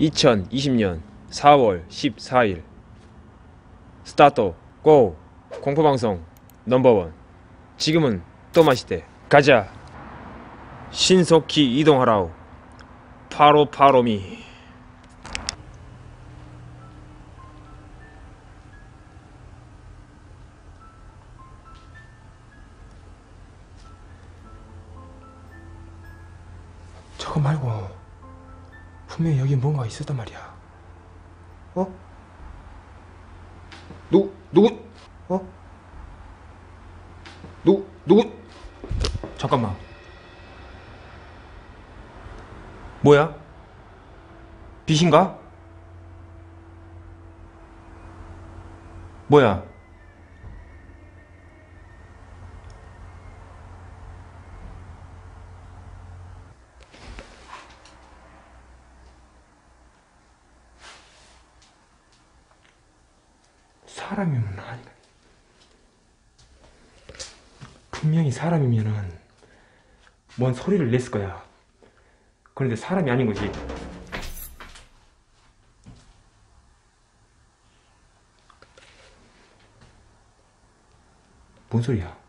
2020년 4월 14일. 스타트 고! 공포방송 넘버원. 지금은 또 마시대. 가자! 신속히 이동하라우 파로 파로미 분명히 여기 뭔가 있었단 말이야. 어? 누 누구? 어? 누 누구? 잠깐만. 뭐야? 빛인가? 뭐야? 사람이면 아니다. 분명히 사람이면은 뭔 소리를 냈을 거야. 그런데 사람이 아닌 거지. 뭔 소리야?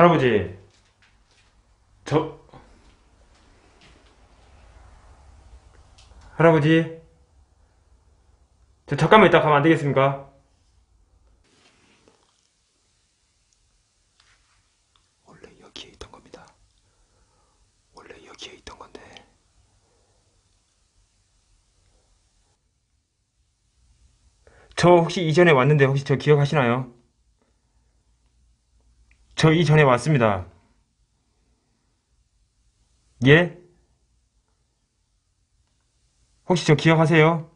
할아버지 저 할아버지 저 잠깐만 있다 가면 안 되겠습니까? 원래 여기에 있던 겁니다. 원래 여기에 있던 건데. 저 혹시 이전에 왔는데 혹시 저 기억하시나요? 저 이전에 왔습니다. 예? 혹시 저 기억하세요?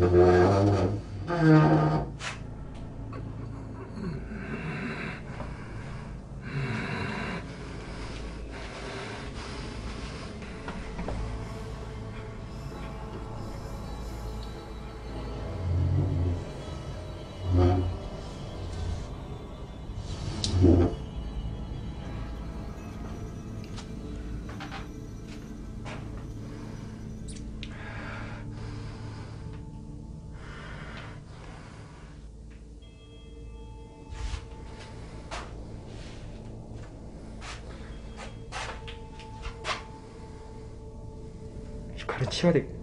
Mm-hmm. 이 칼을 치워야 돼.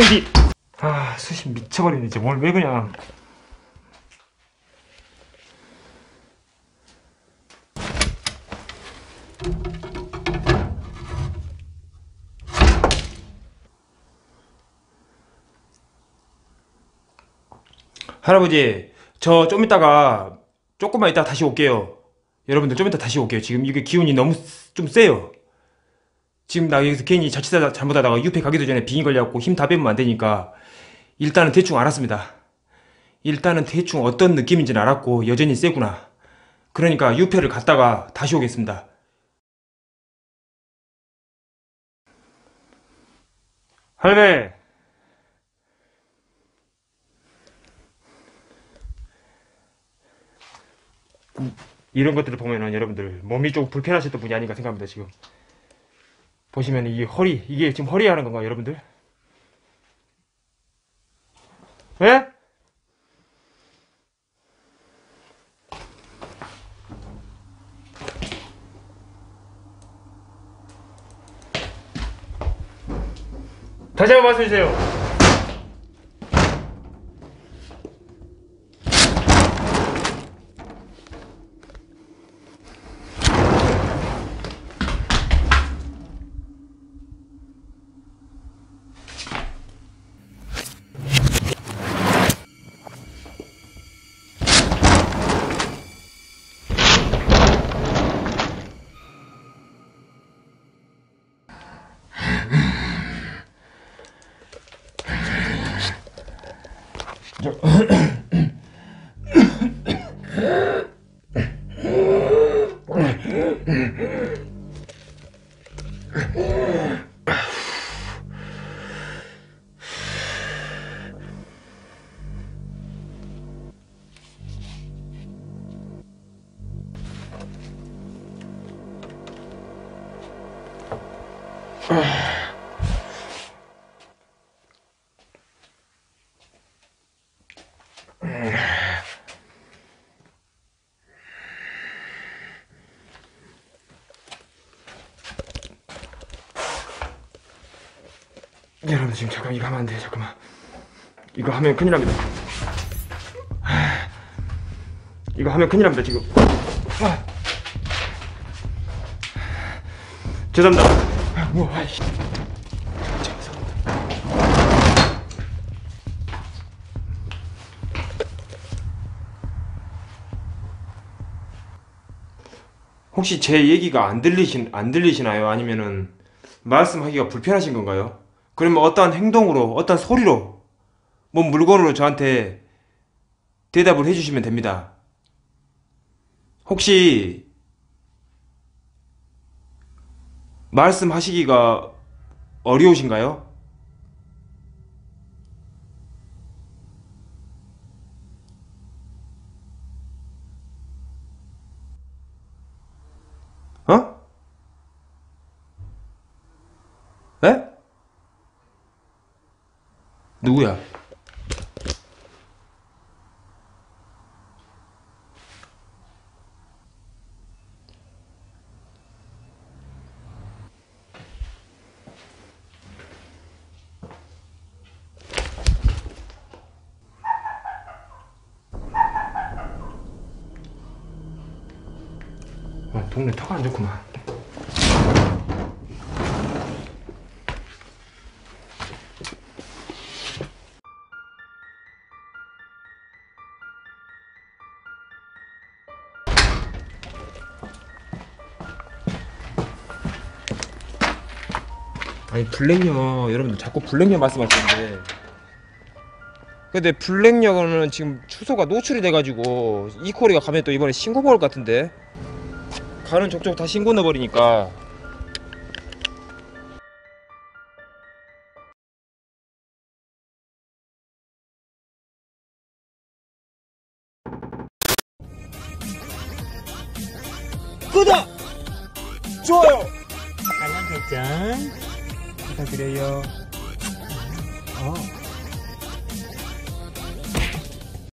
장비. 아 수시 미쳐버리네 이제 뭘왜 그냥. 할아버지, 저 좀 이따가 조금만 이따 다시 올게요. 여러분들 좀 이따 다시 올게요. 지금 이게 기운이 너무 스- 좀 세요. 지금 나 여기서 괜히 자칫하다 잘못하다가 유폐 가기도 전에 빙의 걸려갖고 힘 다 빼면 안 되니까 일단은 대충 알았습니다. 일단은 대충 어떤 느낌인지는 알았고 여전히 세구나. 그러니까 유폐를 갔다가 다시 오겠습니다. 할배. 이- 이런 것들을 보면은 여러분들 몸이 좀 불편하셨던 분이 아닌가 생각합니다 지금 보시면 이 허리 이게 지금 허리 하는 건가요 여러분들? 예? 다시 한번 말씀해 주세요. Mm. 여러분 지금 잠깐 이거 하면 안 돼요 잠깐만 이거 하면 큰일 납니다 하, 이거 하면 큰일 납니다 지금 아. 죄송합니다 아. 죄송합니다. 혹시 제 얘기가 안 들리신 안 들리시나요? 아니면은 말씀하기가 불편하신 건가요? 그러면 어떠한 행동으로, 어떠한 소리로, 뭐 물건으로 저한테 대답을 해주시면 됩니다. 혹시 말씀하시기가 어려우신가요? 누구야? 어, 동네 터가 안 좋구만. 아니 블랙녀 여러분들 자꾸 블랙녀 말씀하시는데 근데 블랙녀는 지금 추소가 노출이 돼가지고 이코리가 가면 또 이번에 신고 먹을 것 같은데 가는 족족 다 신고 넣어버리니까 구독! 좋아요! 알람 설정 부탁드려요 어